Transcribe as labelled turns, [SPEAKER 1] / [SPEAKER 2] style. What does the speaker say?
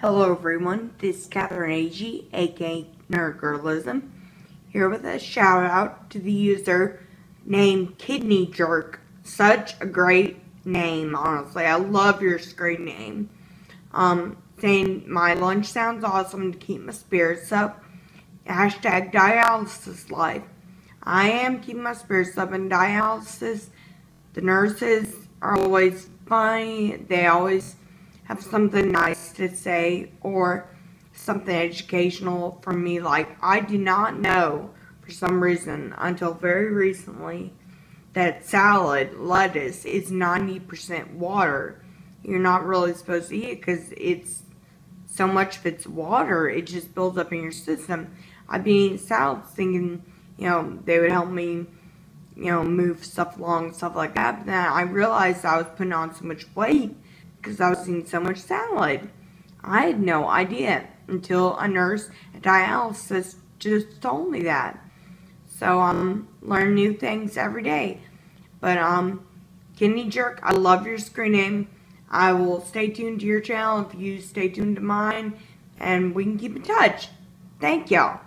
[SPEAKER 1] Hello everyone, this is Catherine Agee, aka Nerdgirlism, here with a shout out to the user named Kidney Jerk. Such a great name, honestly. I love your screen name. Um, saying my lunch sounds awesome to keep my spirits up. Hashtag dialysis life. I am keeping my spirits up in dialysis. The nurses are always funny. They always have something nice to say or something educational from me. Like, I do not know for some reason until very recently that salad, lettuce, is 90% water. You're not really supposed to eat it because it's so much of it's water, it just builds up in your system. I'd be eating salads thinking, you know, they would help me, you know, move stuff along, stuff like that. But then I realized I was putting on so much weight because I was eating so much salad. I had no idea until a nurse at dialysis just told me that. So I'm um, learning new things every day. But um, Kidney Jerk, I love your screen name. I will stay tuned to your channel if you stay tuned to mine, and we can keep in touch. Thank y'all.